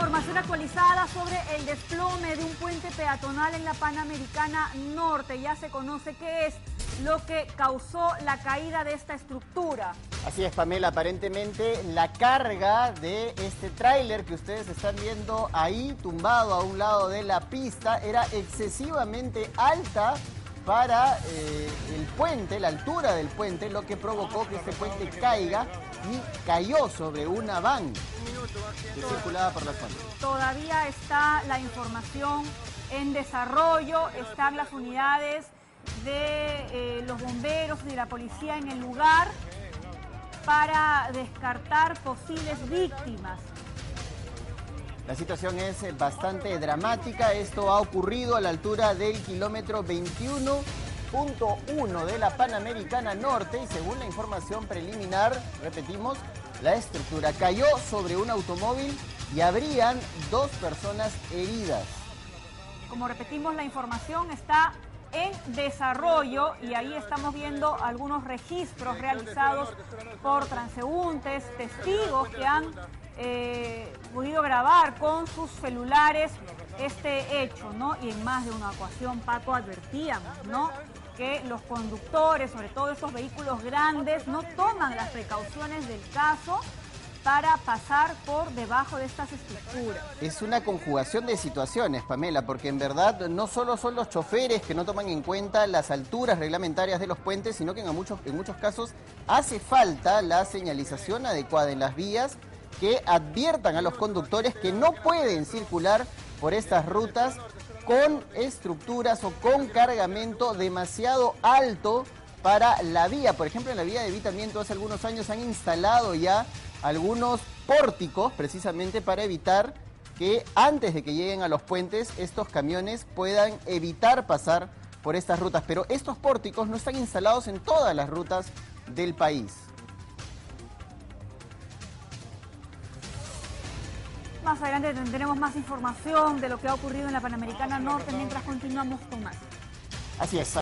Información actualizada sobre el desplome de un puente peatonal en la Panamericana Norte. Ya se conoce qué es lo que causó la caída de esta estructura. Así es, Pamela, aparentemente la carga de este tráiler que ustedes están viendo ahí tumbado a un lado de la pista era excesivamente alta para eh, puente, la altura del puente, lo que provocó que este puente caiga y cayó sobre una van que circulaba por la zona. Todavía está la información en desarrollo, están las unidades de eh, los bomberos y de la policía en el lugar para descartar posibles víctimas. La situación es eh, bastante dramática. Esto ha ocurrido a la altura del kilómetro 21.1 de la Panamericana Norte y según la información preliminar, repetimos, la estructura cayó sobre un automóvil y habrían dos personas heridas. Como repetimos, la información está en desarrollo y ahí estamos viendo algunos registros realizados por transeúntes, testigos que han eh, podido grabar con sus celulares este hecho, ¿no? Y en más de una ocasión, Paco, advertíamos, ¿no? Que los conductores, sobre todo esos vehículos grandes, no toman las precauciones del caso para pasar por debajo de estas estructuras. Es una conjugación de situaciones, Pamela, porque en verdad no solo son los choferes que no toman en cuenta las alturas reglamentarias de los puentes, sino que en muchos, en muchos casos hace falta la señalización adecuada en las vías que adviertan a los conductores que no pueden circular por estas rutas con estructuras o con cargamento demasiado alto para la vía. Por ejemplo, en la vía de evitamiento hace algunos años han instalado ya algunos pórticos precisamente para evitar que antes de que lleguen a los puentes estos camiones puedan evitar pasar por estas rutas. Pero estos pórticos no están instalados en todas las rutas del país. Más adelante tendremos más información de lo que ha ocurrido en la Panamericana Norte mientras continuamos con más. Así es.